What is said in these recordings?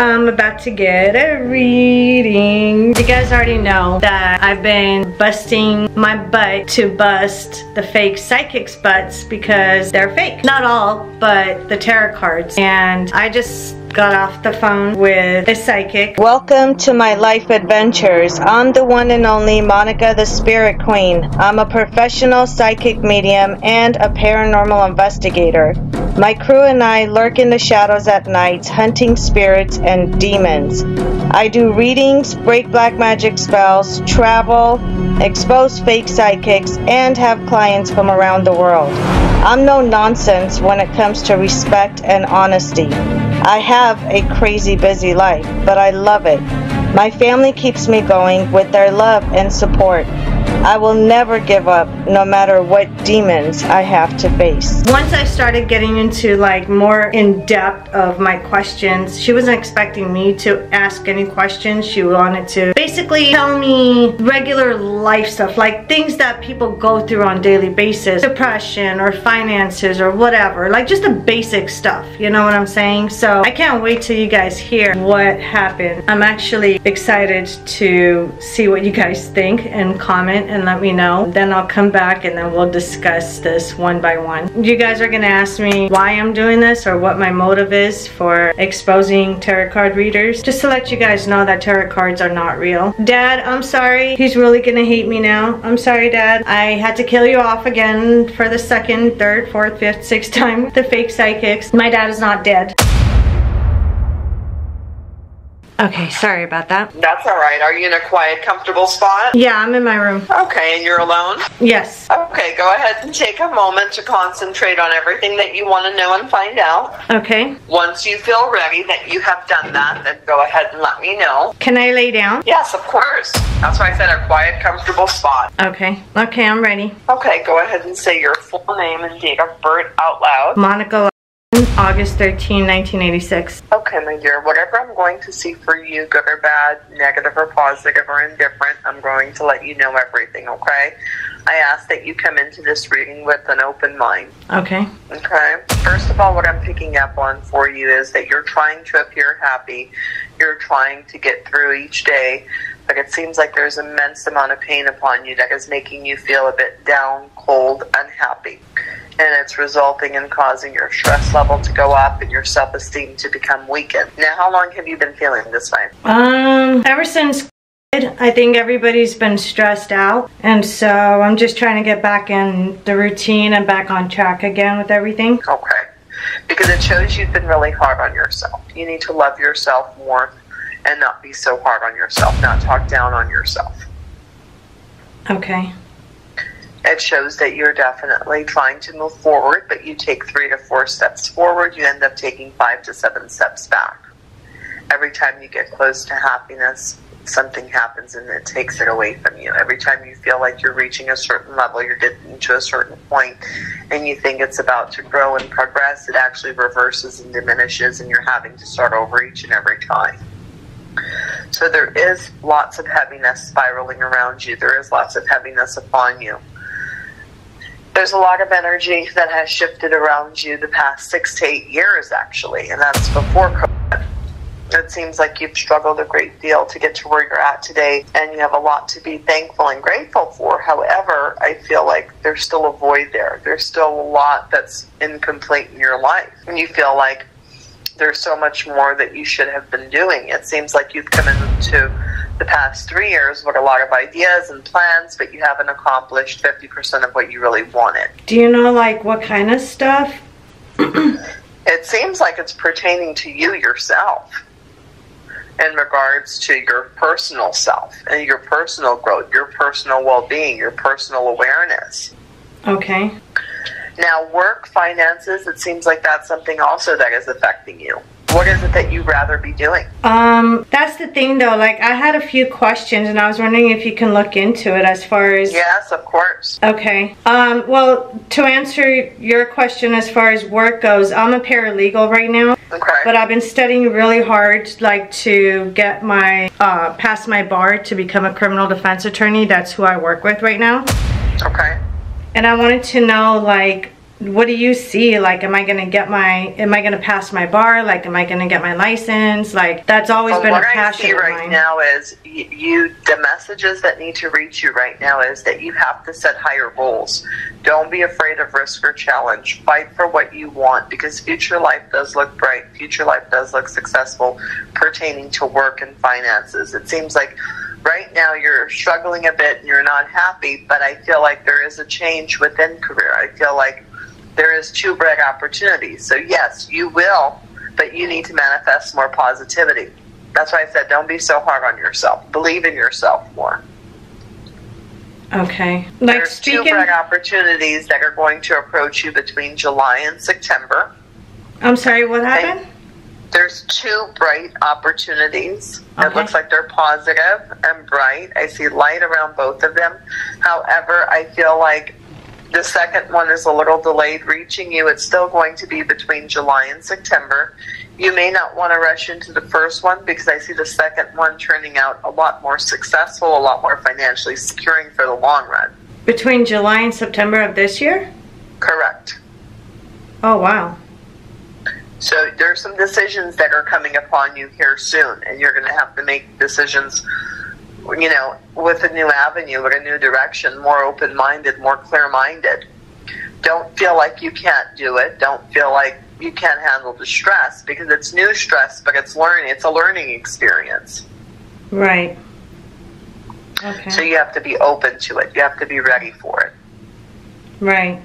I'm about to get a reading. You guys already know that I've been busting my butt to bust the fake psychics butts because they're fake. Not all, but the tarot cards. And I just got off the phone with a psychic. Welcome to my life adventures. I'm the one and only Monica the Spirit Queen. I'm a professional psychic medium and a paranormal investigator. My crew and I lurk in the shadows at night, hunting spirits and demons. I do readings, break black magic spells, travel, expose fake psychics, and have clients from around the world. I'm no nonsense when it comes to respect and honesty. I have a crazy busy life, but I love it. My family keeps me going with their love and support. I will never give up no matter what demons I have to face. Once I started getting into like more in depth of my questions, she wasn't expecting me to ask any questions. She wanted to basically tell me regular life stuff, like things that people go through on daily basis, depression or finances or whatever, like just the basic stuff, you know what I'm saying? So I can't wait till you guys hear what happened. I'm actually excited to see what you guys think and comment and let me know. Then I'll come back and then we'll discuss this one by one. You guys are gonna ask me why I'm doing this or what my motive is for exposing tarot card readers. Just to let you guys know that tarot cards are not real. Dad, I'm sorry. He's really gonna hate me now. I'm sorry, Dad. I had to kill you off again for the second, third, fourth, fifth, sixth time the fake psychics. My dad is not dead. Okay, sorry about that. That's all right. Are you in a quiet, comfortable spot? Yeah, I'm in my room. Okay, and you're alone? Yes. Okay, go ahead and take a moment to concentrate on everything that you want to know and find out. Okay. Once you feel ready that you have done that, then go ahead and let me know. Can I lay down? Yes, of course. That's why I said a quiet, comfortable spot. Okay. Okay, I'm ready. Okay, go ahead and say your full name and date of birth out loud. Monica August 13, 1986. Okay, my dear, whatever I'm going to see for you, good or bad, negative or positive or indifferent, I'm going to let you know everything, okay? I ask that you come into this reading with an open mind. Okay. Okay. First of all, what I'm picking up on for you is that you're trying to appear happy. You're trying to get through each day, but it seems like there's immense amount of pain upon you that is making you feel a bit down, cold, unhappy and it's resulting in causing your stress level to go up and your self-esteem to become weakened. Now, how long have you been feeling this way? Um, ever since I think everybody's been stressed out and so I'm just trying to get back in the routine and back on track again with everything. Okay. Because it shows you've been really hard on yourself. You need to love yourself more and not be so hard on yourself, not talk down on yourself. Okay it shows that you're definitely trying to move forward, but you take three to four steps forward, you end up taking five to seven steps back. Every time you get close to happiness, something happens and it takes it away from you. Every time you feel like you're reaching a certain level, you're getting to a certain point, and you think it's about to grow and progress, it actually reverses and diminishes, and you're having to start over each and every time. So there is lots of heaviness spiraling around you. There is lots of heaviness upon you there's a lot of energy that has shifted around you the past six to eight years, actually, and that's before COVID. It seems like you've struggled a great deal to get to where you're at today, and you have a lot to be thankful and grateful for. However, I feel like there's still a void there. There's still a lot that's incomplete in your life, and you feel like there's so much more that you should have been doing. It seems like you've come into the past three years with a lot of ideas and plans, but you haven't accomplished 50% of what you really wanted. Do you know, like, what kind of stuff? it seems like it's pertaining to you yourself in regards to your personal self and your personal growth, your personal well being, your personal awareness. Okay. Now, work, finances, it seems like that's something also that is affecting you what is it that you'd rather be doing? Um, that's the thing though, like I had a few questions and I was wondering if you can look into it as far as... Yes, of course. Okay. Um, well, to answer your question as far as work goes, I'm a paralegal right now. Okay. But I've been studying really hard, like to get my, uh, pass my bar to become a criminal defense attorney. That's who I work with right now. Okay. And I wanted to know, like, what do you see? Like, am I gonna get my, am I gonna pass my bar? Like, am I gonna get my license? Like, that's always Well, been a what I passion see right mine. now is y- you. The messages that need to reach you right now is that you have to set higher goals. Don't be afraid of risk or challenge. Fight for what you want because future life does look bright. Future life does look successful pertaining to work and finances. It seems like right now you're struggling a bit and you're not happy, but I feel like there is a change within career. I feel like there is two bright opportunities. So yes, you will, but you need to manifest more positivity. That's why I said don't be so hard on yourself. Believe in yourself more. Okay. Like There's two speaking, bright opportunities that are going to approach you between July and September. I'm sorry, what happened? There's two bright opportunities. It looks like they're positive and bright. I see light around both of them. However, I feel like the second one is a little delayed reaching you. It's still going to be between July and September. You may not want to rush into the first one because I see the second one turning out a lot more successful, a lot more financially securing for the long run. Between July and September of this year? Correct. Oh, wow. So there's some decisions that are coming upon you here soon, and you're going to have to make decisions, you know, with a new avenue, with a new direction, more open minded, more clear minded. Don't feel like you can't do it. Don't feel like you can't handle the stress because it's new stress, but it's learning. It's a learning experience. Right. Okay. So you have to be open to it. You have to be ready for it. Right.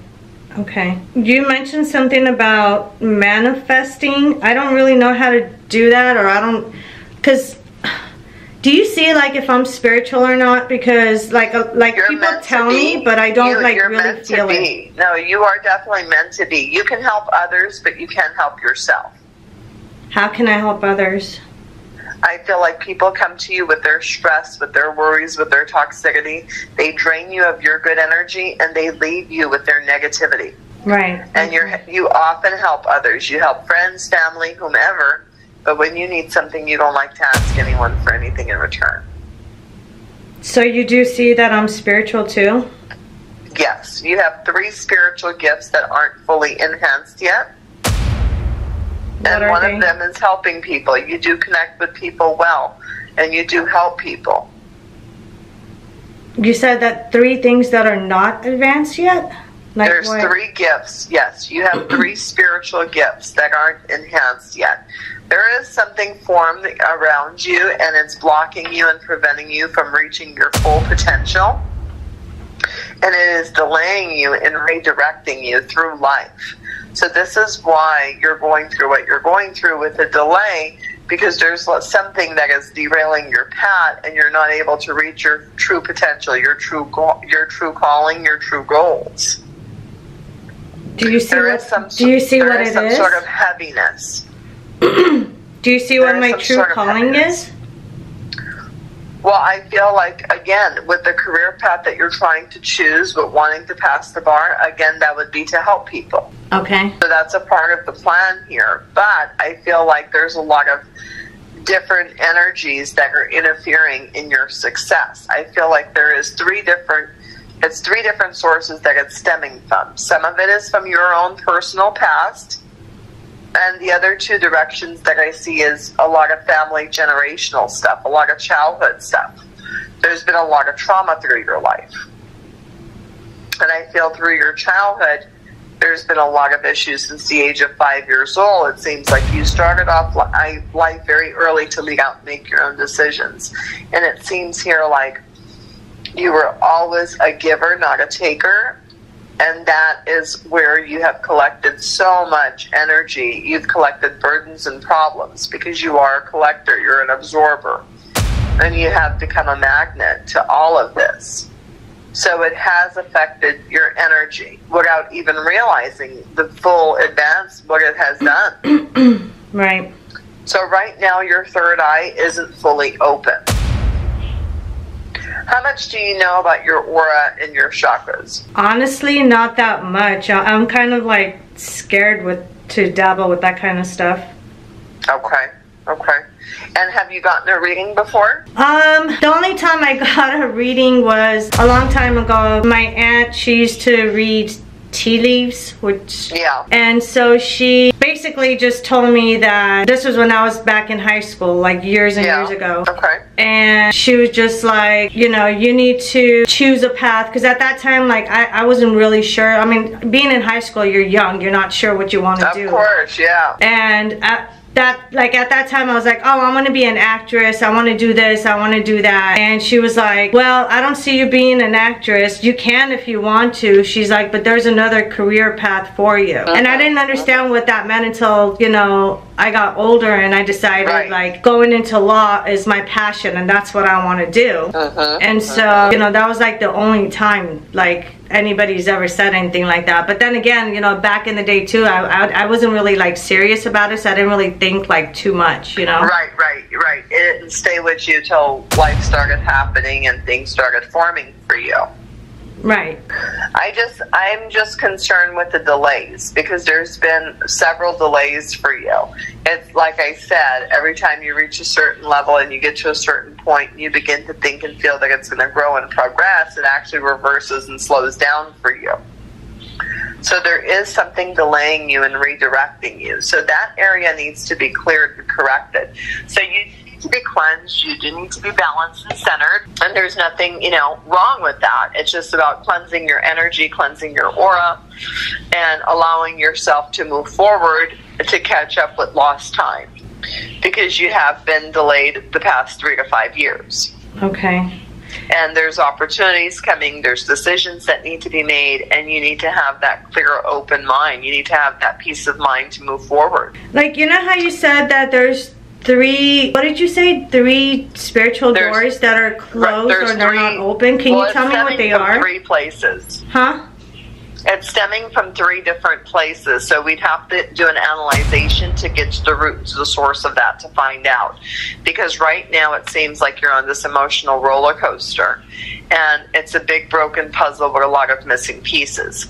Okay. You mentioned something about manifesting. I don't really know how to do that, or I don't, because. Do you see like if I'm spiritual or not? Because like uh, like You're people tell me, but I don't You- like you're really meant feel to it. No, you are definitely meant to be. You can help others, but you can't help yourself. How can I help others? I feel like people come to you with their stress, with their worries, with their toxicity. They drain you of your good energy and they leave you with their negativity. Right. And you're you often help others. You help friends, family, whomever. But when you need something, you don't like to ask anyone for anything in return. So you do see that I'm spiritual too? Yes, you have three spiritual gifts that aren't fully enhanced yet. What and one they? of them is helping people. You do connect with people well, and you do help people. You said that three things that are not advanced yet? Like There's what? three gifts. Yes, you have three spiritual gifts that aren't enhanced yet. There is something formed around you, and it's blocking you and preventing you from reaching your full potential. And it is delaying you and redirecting you through life. So, this is why you're going through what you're going through with a delay because there's something that is derailing your path and you're not able to reach your true potential, your true goal, your true calling, your true goals. Do you see There what? is some do you see what is it some is? sort of heaviness. do you see what my true sort of calling is? Well, I feel like again with the career path that you're trying to choose, but wanting to pass the bar, again that would be to help people. Okay. So that's a part of the plan here. But I feel like there's a lot of different energies that are interfering in your success. I feel like there is three different it's three different sources that it's stemming from. Some of it is from your own personal past. And the other two directions that I see is a lot of family generational stuff, a lot of childhood stuff. There's been a lot of trauma through your life. And I feel through your childhood, there's been a lot of issues since the age of five years old. It seems like you started off life very early to lead out and make your own decisions. And it seems here like you were always a giver, not a taker. And that is where you have collected so much energy. You've collected burdens and problems because you are a collector, you're an absorber. And you have become a magnet to all of this. So it has affected your energy without even realizing the full advance what it has done. Right. So right now your third eye isn't fully open. How much do you know about your aura and your chakras? Honestly, not that much. I- I'm kind of like scared with to dabble with that kind of stuff. Okay. Okay. And have you gotten a reading before? Um, the only time I got a reading was a long time ago. My aunt, she used to read tea leaves, which Yeah. and so she basically just told me that this was when I was back in high school, like years and Yeah. years ago. Okay. And she was just like, you know, you need to choose a path. Because at that time, like, I, I wasn't really sure. I mean, being in high school, you're young, you're not sure what you want to do. Of course, yeah. And at that, like, at that time, I was like, oh, I want to be an actress. I want to do this. I want to do that. And she was like, well, I don't see you being an actress. You can if you want to. She's like, but there's another career path for you. And I didn't understand what that meant until, you know, I got older and I decided, Right. like, going into law is my passion and that's what I want to do. Mhm. And so, you know, that was like the only time like anybody's ever said anything like that. But then again, you know, back in the day too, I, I, I wasn't really like serious about it, so I didn't really think like too much, you know? Right, right, right. It didn't stay with you till life started happening and things started forming for you. Right. I just, I'm just concerned with the delays because there's been several delays for you. It's like I said, every time you reach a certain level and you get to a certain point, you begin to think and feel that it's going to grow and progress. It actually reverses and slows down for you. So there is something delaying you and redirecting you. So that area needs to be cleared and corrected. So you to be cleansed. You do need to be balanced and centered. And there's nothing, you know, wrong with that. It's just about cleansing your energy, cleansing your aura, and allowing yourself to move forward to catch up with lost time. Because you have been delayed the past three to five years Okay. and there's opportunities coming there's decisions that need to be made and you need to have that clear open mind you need to have that peace of mind to move forward Like, you know how you said that there's three, what did you say? Three spiritual There's- doors that are closed or they're three- not open? Can well, you tell me what they are? three places Huh? it's stemming from three different places so we'd have to do an analyzation to get to the root to the source of that to find out because right now it seems like you're on this emotional roller coaster and it's a big broken puzzle with a lot of missing pieces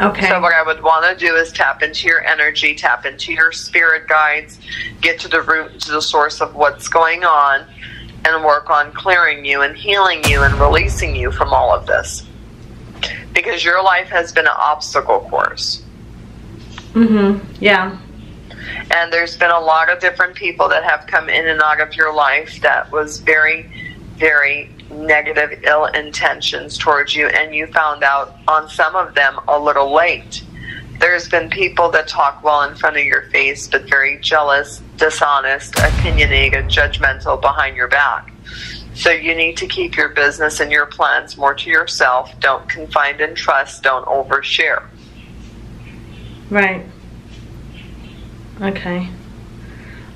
Okay. So what I would want to do is tap into your energy, tap into your spirit guides, get to the root, to the source of what's going on, and work on clearing you and healing you and releasing you from all of this. Because your life has been an obstacle course. mm-hmm. Yeah. And there's been a lot of different people that have come in and out of your life that was very, very negative, ill intentions towards you, and you found out on some of them a little late. There's been people that talk well in front of your face, but very jealous, dishonest, opinionated, judgmental behind your back. So you need to keep your business and your plans more to yourself. Don't confide in trust. Don't overshare. Right. Okay.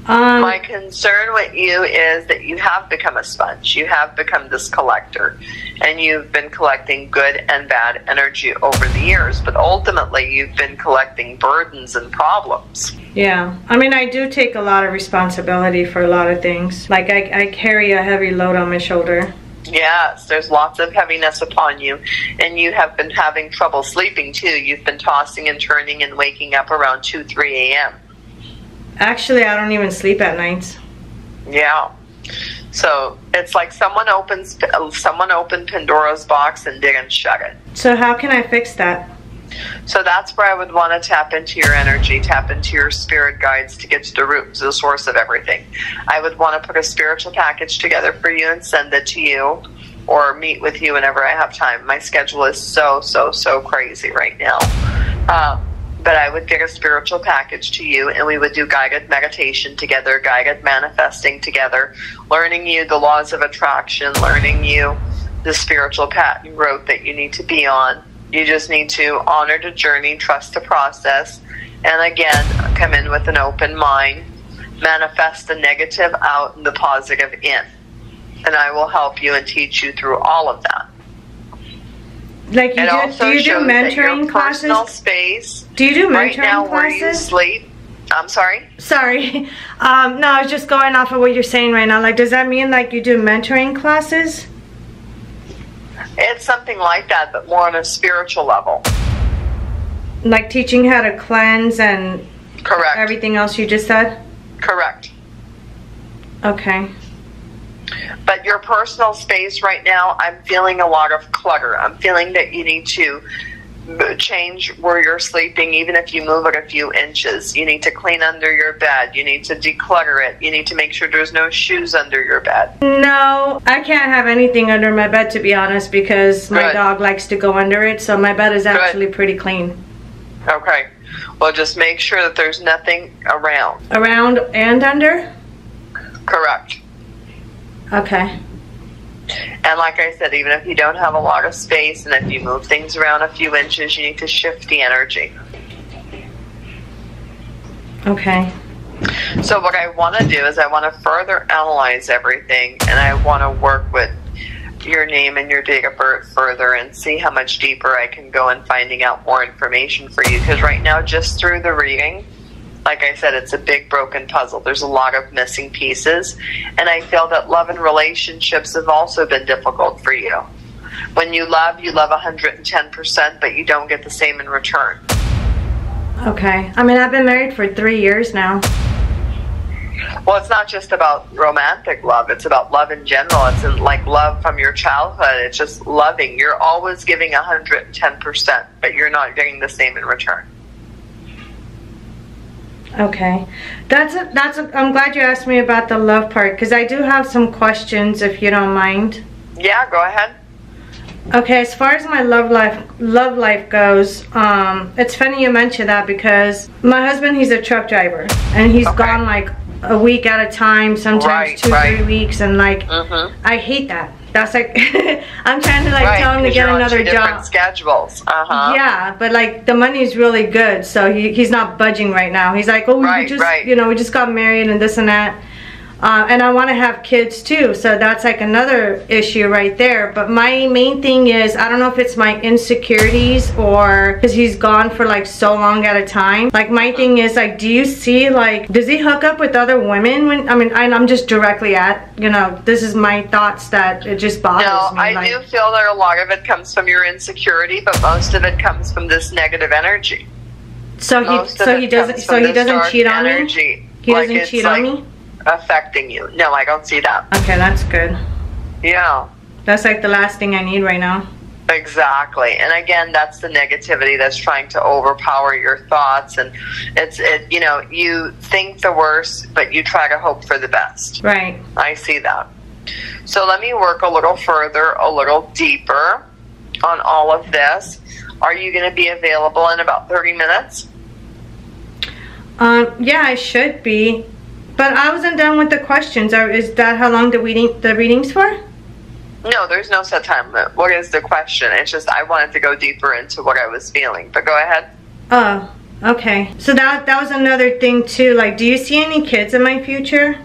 Um, My concern with you is that you have become a sponge. You have become this collector. And you've been collecting good and bad energy over the years. But ultimately, you've been collecting burdens and problems. yeah. I mean, I do take a lot of responsibility for a lot of things. Like, I, I carry a heavy load on my shoulder. Yes, there's lots of heaviness upon you. And you have been having trouble sleeping too. You've been tossing and turning and waking up around 2, 3 a.m. Actually, I don't even sleep at nights. Yeah. So it's like someone opens someone opened Pandora's box and didn't shut it. So, how can I fix that? So that's where I would want to tap into your energy, tap into your spirit guides to get to the root, to the source of everything. I would want to put a spiritual package together for you and send it to you or meet with you whenever I have time. My schedule is so, so, so crazy right now. Uh, but I would get a spiritual package to you and we would do guided meditation together, guided manifesting together, learning you the laws of attraction, learning you the spiritual path you wrote that you need to be on. You just need to honor the journey, trust the process, and again, come in with an open mind, manifest the negative out and the positive in. And I will help you and teach you through all of that. Like, you It do, also do you do shows that your mentoring personal classes? space Do you do mentoring right now where you classes? sleep. I'm sorry. Sorry. Um, no, I was just going off of what you're saying right now. Like, does that mean like you do mentoring classes? It's something like that, but more on a spiritual level. Like teaching how to cleanse and Correct. everything else you just said? Correct. Okay. But your personal space right now, I'm feeling a lot of clutter. I'm feeling that you need to change where you're sleeping, even if you move it a few inches. You need to clean under your bed. You need to declutter it. You need to make sure there's no shoes under your bed. No, I can't have anything under my bed to be honest because my Good. dog likes to go under it. So my bed is Good. actually pretty clean. Okay. Well, just make sure that there's nothing around. Around and under? Correct. Okay. And like I said, even if you don't have a lot of space and if you move things around a few inches, you need to shift the energy. Okay. So what I want to do is I want to further analyze everything and I want to work with your name and your date of birth further and see how much deeper I can go in finding out more information for you because right now just through the reading like I said it's a big broken puzzle there's a lot of missing pieces and I feel that love and relationships have also been difficult for you when you love you love 110% but you don't get the same in return Okay. I mean, I've been married for three years now. Well, it's not just about romantic love. It's about love in general. It's in, like love from your childhood. It's just loving. You're always giving 110%, but you're not getting the same in return. Okay. That's a, that's a, I'm glad you asked me about the love part because I do have some questions if you don't mind. Yeah, go ahead. Okay, as far as my love life love life goes, um, it's funny you mention that because my husband he's a truck driver and he's Okay. gone like a week at a time, sometimes Right, two right. three weeks, and like Mm-hmm. I hate that. That's like I'm trying to like right, tell him to get another job. schedules. Uh-huh. Yeah, but like the money's really good, so he, he's not budging right now. He's like, oh, we Right, just, right. you know, we just got married and this and that. Uh, and I want to have kids too, so that's like another issue right there. But my main thing is, I don't know if it's my insecurities or because he's gone for like so long at a time. Like my thing is like, do you see like, does he hook up with other women? When I mean, I, I'm just directly at, you know, this is my thoughts that it just bothers No, me. I like, do feel that a lot of it comes from your insecurity, but most of it comes from this negative energy. So he, Most so he doesn't, so he doesn't cheat on me. He Like, doesn't cheat like on me. Affecting you. No, I don't see that. Okay, that's good. Yeah. That's like the last thing I need right now. Exactly. And again, that's the negativity that's trying to overpower your thoughts and it's it you know, you think the worst, but you try to hope for the best. Right. I see that. So let me work a little further, a little deeper on all of this. Are you going to be available in about 30 minutes? Um, yeah, I should be. But I wasn't done with the questions. Or is that how long the reading the readings for? No, there's no set time limit. What is the question? It's just I wanted to go deeper into what I was feeling. But go ahead. Oh, okay. So that that was another thing too. Like, do you see any kids in my future?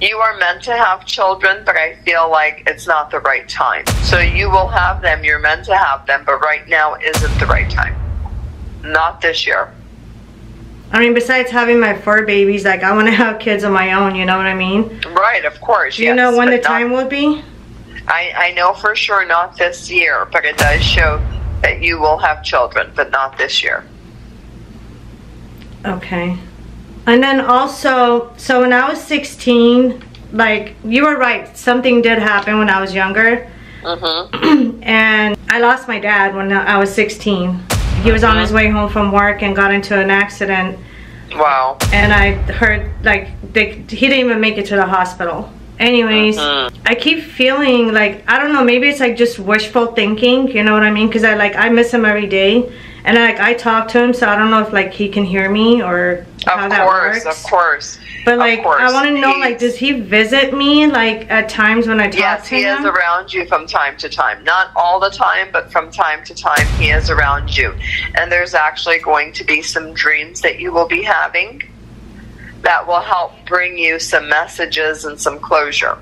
You are meant to have children, but I feel like it's not the right time. So you will have them, you're meant to have them, but right now isn't the right time. Not this year. I mean, besides having my four babies, like I want to have kids of my own. You know what I mean? Right, of course. Do you yes, know when the not- time will be? I, I know for sure not this year, but it does show that you will have children, but not this year. Okay. And then also, so when I was 16, like you were right, something did happen when I was younger. Mm-hmm. and I lost my dad when I was 16. He was on his way home from work and got into an accident. Wow. And I heard like they, he didn't even make it to the hospital. Anyways, Mhm. I keep feeling like I don't know. Maybe it's like just wishful thinking. You know what I mean? Because I like I miss him every day, and like I talk to him, so I don't know if like he can hear me or Of course, of course. But like course. I want to know like does he visit me like at times when I talk Yes, to he is around you from time to time. Not all the time, but from time to time, he is around you. And there's actually going to be some dreams that you will be having that will help bring you some messages and some closure.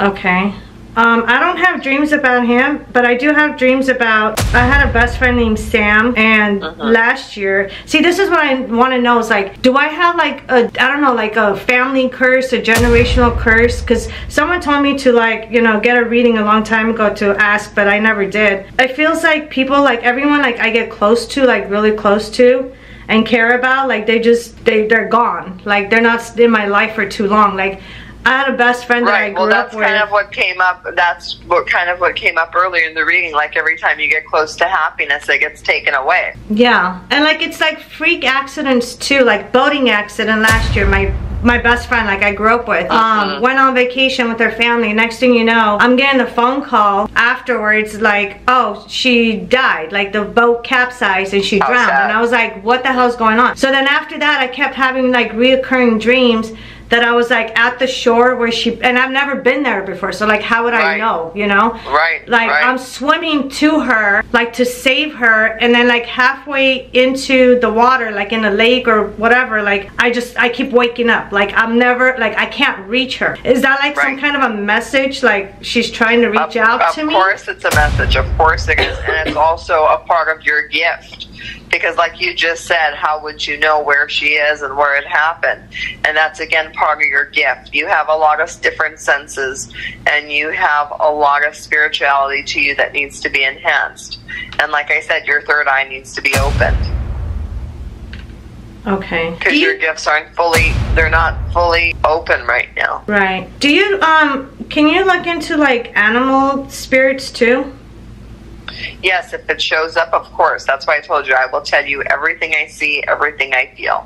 Okay. Um, I don't have dreams about him, but I do have dreams about. I had a best friend named Sam, and Uh-huh. last year, see, this is what I want to know is like, do I have like a, I don't know, like a family curse, a generational curse? Because someone told me to like, you know, get a reading a long time ago to ask, but I never did. It feels like people, like everyone, like I get close to, like really close to, and care about, like they just they they're gone, like they're not in my life for too long, like. I had a best friend that I Right. grew Well, that's up with. kind of what came up. That's what kind of what came up earlier in the reading. Like every time you get close to happiness, it gets taken away. Yeah, and like it's like freak accidents too, like boating accident last year. My my best friend, like I grew up with, um, Mhm. went on vacation with her family. Next thing you know, I'm getting a phone call afterwards, like, oh, she died, like the boat capsized and she drowned. And I was like, what the hell's going on? So then after that, I kept having like reoccurring dreams that I was like at the shore where she, and I've never been there before. So like, how would I know? You know? Right. like right. I'm swimming to her, like to save her, and then like halfway into the water, like in a lake or whatever, like I just I keep waking up. Like I'm never like I can't reach her. Is that like some kind of a message? Like she's trying to reach of, out of to me? Of course it's a message of course it is and it's also a part of your gift because like you just said how would you know where she is and where it happened and that's again part of your gift you have a lot of different senses and you have a lot of spirituality to you that needs to be enhanced and like i said your third eye needs to be opened Okay. because you- your gifts aren't fully they're not fully open right now Right. Do you um can you look into like animal spirits too? Yes, if it shows up, of course. That's why I told you I will tell you everything I see, everything I feel.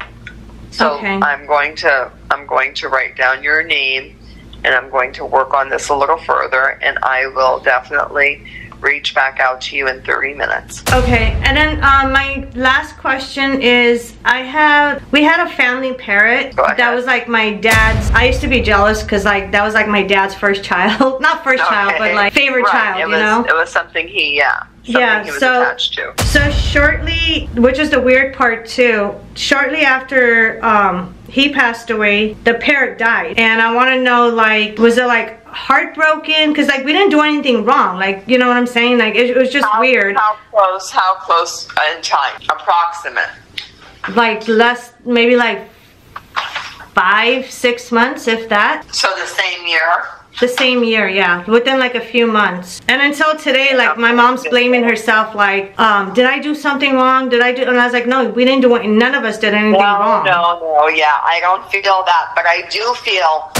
So Okay. I'm going to I'm going to write down your name and I'm going to work on this a little further and I will definitely reach back out to you in 30 minutes. Okay, and then um, my last question is, I have we had a family parrot that was like my dad's. I used to be jealous because like that was like my dad's first child, not first child, but like favorite Right, child, it you was, know. It was something he, yeah, something Yeah, he was so- attached to. So shortly, which is the weird part too, shortly after um, he passed away, the parrot died. And I want to know, like, was it like heartbroken? Because like we didn't do anything wrong. Like, you know what I'm saying? Like it, it was just How, weird. How close, how close in time? Approximate. Like less, maybe like five, six months, if that. So the same year? The same year, yeah, within like a few months. And until today, like my mom's blaming herself, like, um, did I do something wrong? Did I do? And I was like, no, we didn't do it. None of us did anything No, wrong. no, no, yeah, I don't feel that, but I do feel,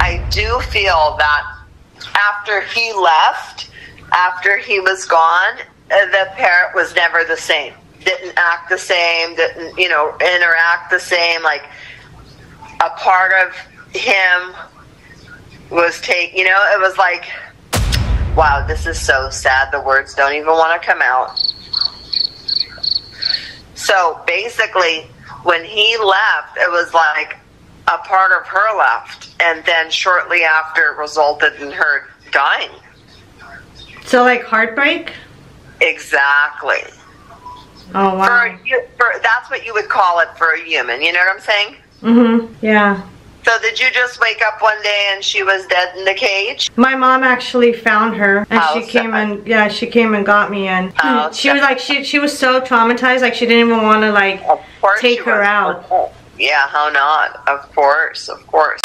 I do feel that after he left, after he was gone, uh, the parent was never the same. Didn't act the same, didn't, you know, interact the same. Like, a part of him was take, you know, it was like, wow, this is so sad. The words don't even want to come out. So basically, when he left, it was like a part of her left, and then shortly after, it resulted in her dying. So like heartbreak? Exactly. Oh For, wow. a, for that's what you would call it for a human. You know what I'm saying? Mhm. Yeah. So did you just wake up one day and she was dead in the cage? My mom actually found her and she oh, came sad. and yeah, she came and got me and How oh, she was like she she was so traumatized like she didn't even want to like Take her was. out. Yeah, how not? Of course, of course.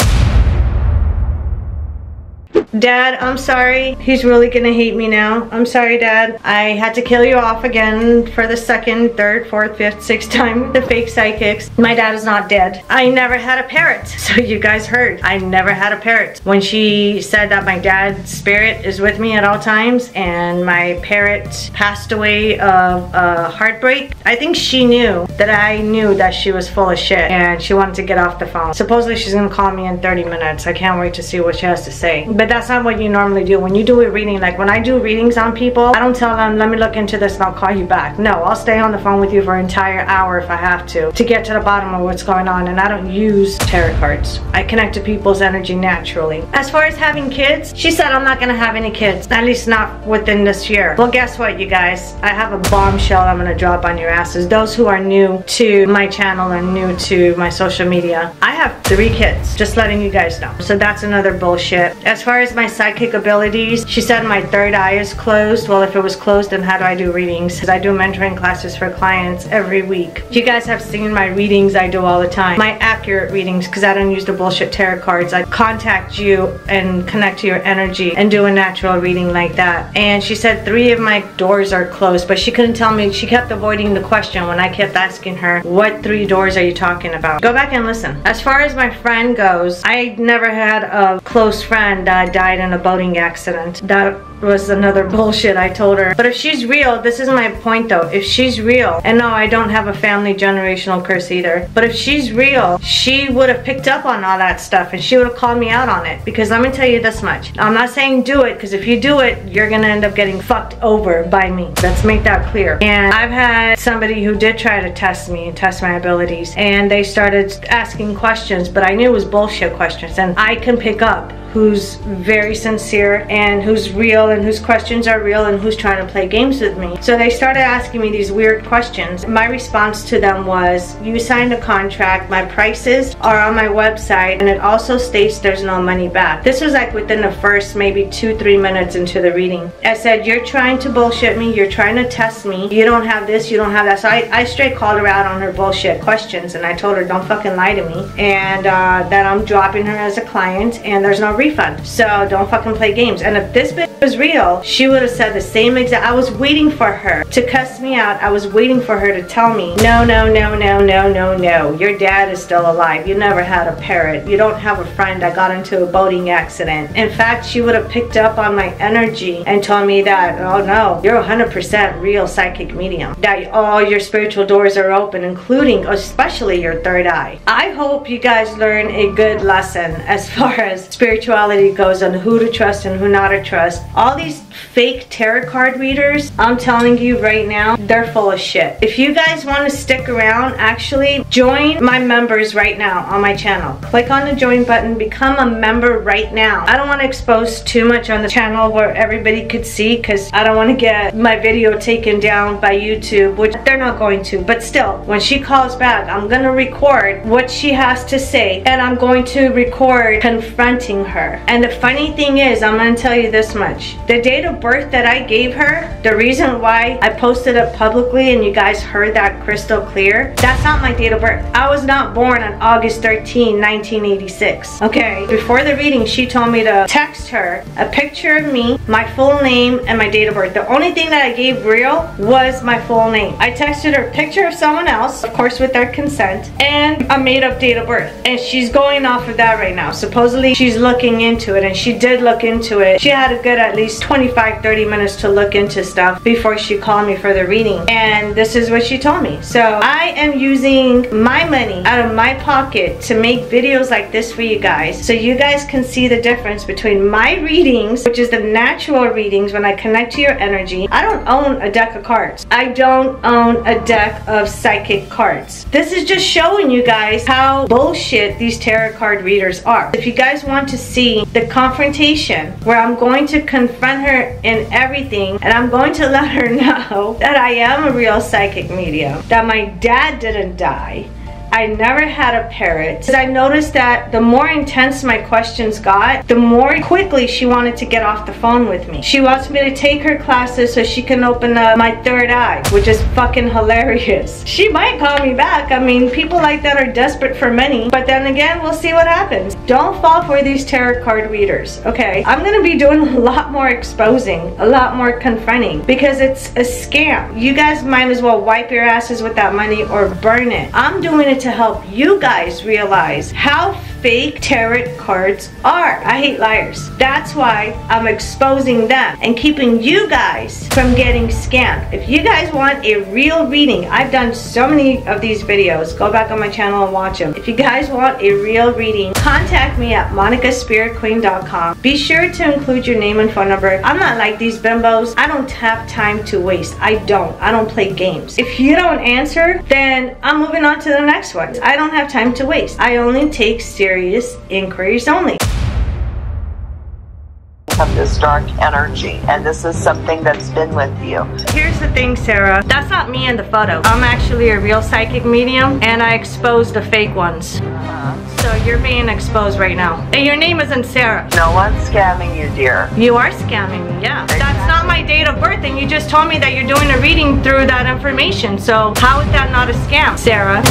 Dad, I'm sorry. He's really gonna hate me now. I'm sorry, Dad. I had to kill you off again for the second, third, fourth, fifth, sixth time. The fake psychics. My dad is not dead. I never had a parrot. So you guys heard. I never had a parrot. When she said that my dad's spirit is with me at all times and my parrot passed away of a heartbreak, I think she knew that I knew that she was full of shit and she wanted to get off the phone. Supposedly she's gonna call me in 30 minutes. I can't wait to see what she has to say. But that's not what you normally do. When you do a reading, like when I do readings on people, I don't tell them, let me look into this and I'll call you back. No, I'll stay on the phone with you for an entire hour if I have to, to get to the bottom of what's going on. And I don't use tarot cards. I connect to people's energy naturally. As far as having kids, she said I'm not gonna have any kids, at least not within this year. Well, guess what, you guys? I have a bombshell I'm gonna drop on your asses. Those who are new to my channel and new to my social media, I have three kids, just letting you guys know. So that's another bullshit. As far as my psychic abilities, she said my third eye is closed. Well, if it was closed, then how do I do readings? Because I do mentoring classes for clients every week. You guys have seen my readings I do all the time. My accurate readings, because I don't use the bullshit tarot cards. I contact you and connect to your energy and do a natural reading like that. And she said three of my doors are closed, but she couldn't tell me. She kept avoiding the question when I kept asking her, what three doors are you talking about? Go back and listen. As far as my friend goes, I never had a close friend that died in a boating accident. That was another bullshit I told her. But if she's real, this is my point though. If she's real, and no, I don't have a family generational curse either, but if she's real, she would have picked up on all that stuff and she would have called me out on it. Because let me tell you this much. I'm not saying do it, because if you do it, you're gonna end up getting fucked over by me. Let's make that clear. And I've had somebody who did try to test me and test my abilities, and they started asking questions, but I knew it was bullshit questions, and I can pick up who's very sincere and who's real and whose questions are real and who's trying to play games with me. So they started asking me these weird questions. My response to them was, you signed a contract, my prices are on my website and it also states there's no money back. This was like within the first maybe two, three minutes into the reading. I said, you're trying to bullshit me, you're trying to test me, you don't have this, you don't have that. So I, I straight called her out on her bullshit questions and I told her don't fucking lie to me and uh, that I'm dropping her as a client and there's no refund. So don't fucking play games. And if this bitch was real, she would have said the same exact. I was waiting for her to cuss me out. I was waiting for her to tell me, no, no, no, no, no, no, no. Your dad is still alive. You never had a parrot. You don't have a friend that got into a boating accident. In fact, she would have picked up on my energy and told me that, oh no, you're 100% real psychic medium. That all your spiritual doors are open, including especially your third eye. I hope you guys learn a good lesson as far as spiritual spirituality goes on who to trust and who not to trust. All these fake tarot card readers, I'm telling you right now, they're full of shit. If you guys want to stick around, actually join my members right now on my channel. Click on the join button, become a member right now. I don't want to expose too much on the channel where everybody could see because I don't want to get my video taken down by YouTube, which they're not going to. But still, when she calls back, I'm going to record what she has to say and I'm going to record confronting her. And the funny thing is, I'm gonna tell you this much. The date of birth that I gave her, the reason why I posted it publicly and you guys heard that crystal clear, that's not my date of birth. I was not born on August 13, 1986. Okay, before the reading, she told me to text her a picture of me, my full name, and my date of birth. The only thing that I gave real was my full name. I texted her a picture of someone else, of course with their consent, and a made up date of birth. And she's going off of that right now. Supposedly she's looking into it and she did look into it. She had a good at least 25 30 minutes to look into stuff before she called me for the reading and this is what she told me. So I am using my money out of my pocket to make videos like this for you guys so you guys can see the difference between my readings which is the natural readings when I connect to your energy. I don't own a deck of cards. I don't own a deck of psychic cards. This is just showing you guys how bullshit these tarot card readers are. If you guys want to see the confrontation where I'm going to confront her in everything and I'm going to let her know that I am a real psychic medium, that my dad didn't die, I never had a parrot. I noticed that the more intense my questions got, the more quickly she wanted to get off the phone with me. She wants me to take her classes so she can open up my third eye, which is fucking hilarious. She might call me back. I mean, people like that are desperate for money, but then again, we'll see what happens. Don't fall for these tarot card readers, okay? I'm gonna be doing a lot more exposing, a lot more confronting, because it's a scam. You guys might as well wipe your asses with that money or burn it. I'm doing it to help you guys realize how fake tarot cards are. I hate liars. That's why I'm exposing them and keeping you guys from getting scammed. If you guys want a real reading, I've done so many of these videos. Go back on my channel and watch them. If you guys want a real reading, contact me at monicaspiritqueen.com. Be sure to include your name and phone number. I'm not like these bimbos. I don't have time to waste. I don't. I don't play games. If you don't answer, then I'm moving on to the next one. I don't have time to waste. I only take serious serious inquiries only. have this dark energy, and this is something that's been with you. Here's the thing, Sarah. That's not me in the photo. I'm actually a real psychic medium, and I expose the fake ones. So you're being exposed right now. And your name isn't Sarah. No one's scamming you, dear. You are scamming me, yeah. That's not my date of birth, and you just told me that you're doing a reading through that information. So how is that not a scam, Sarah?